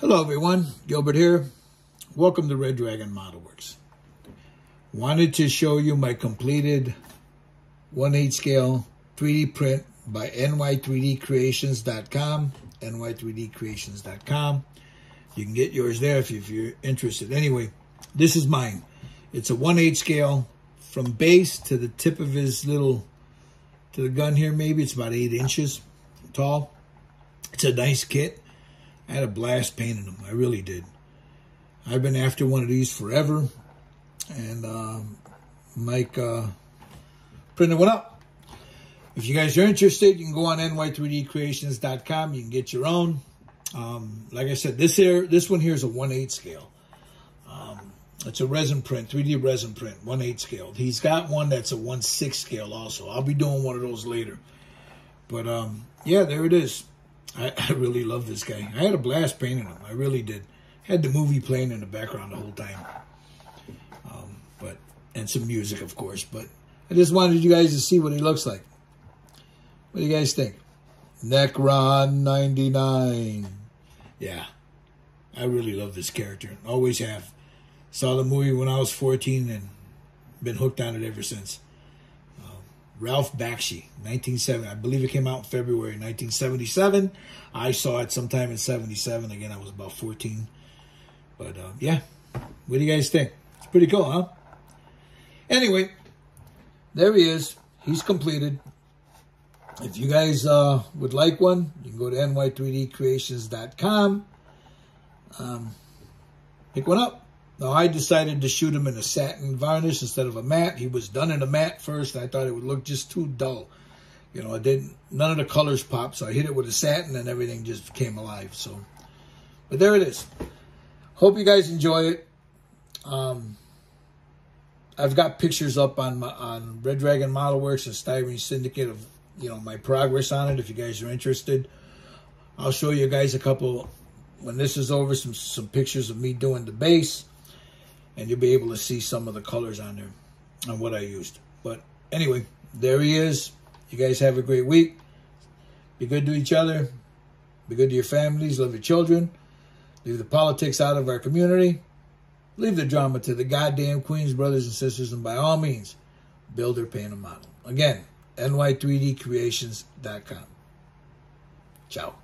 Hello, everyone. Gilbert here. Welcome to Red Dragon ModelWerks. Wanted to show you my completed 1 8 scale 3D print by ny3dcreations.com. ny3dcreations.com. You can get yours there if, you, if you're interested. Anyway, this is mine. It's a 1 8 scale from base to the tip of his little, to the gun here, maybe. It's about 8 inches tall. It's a nice kit. I had a blast painting them. I really did. I've been after one of these forever, and um, Mike uh, printed one up. If you guys are interested, you can go on ny3dcreations.com. You can get your own. Um, like I said, this here, this one here is a 1 8 scale. Um, it's a resin print, 3D resin print, 1 8 scale. He's got one that's a 1 6 scale also. I'll be doing one of those later. But um, yeah, there it is. I, I really love this guy. I had a blast painting him. I really did. Had the movie playing in the background the whole time. Um, but and some music, of course. But I just wanted you guys to see what he looks like. What do you guys think? Necron 99. Yeah. I really love this character. Always have. Saw the movie when I was 14 and been hooked on it ever since. Ralph Bakshi, 1970. I believe it came out in February 1977. I saw it sometime in 77. Again, I was about 14. But uh, yeah, what do you guys think? It's pretty cool, huh? Anyway, there he is. He's completed. If you guys uh, would like one, you can go to ny3dcreations.com. Um, pick one up. Now, I decided to shoot him in a satin varnish instead of a matte. He was done in a matte first. I thought it would look just too dull. You know, I didn't, none of the colors popped, so I hit it with a satin and everything just came alive. So, but there it is. Hope you guys enjoy it. Um, I've got pictures up on my, on Red Dragon ModelWerks and Styrene Syndicate of, you know, my progress on it if you guys are interested. I'll show you guys a couple, when this is over, some, some pictures of me doing the base and you'll be able to see some of the colors on there and what I used. But anyway, there he is. You guys have a great week. Be good to each other. Be good to your families. Love your children. Leave the politics out of our community. Leave the drama to the goddamn queens, brothers, and sisters. And by all means, build or paint a model. Again, ny3dcreations.com. Ciao.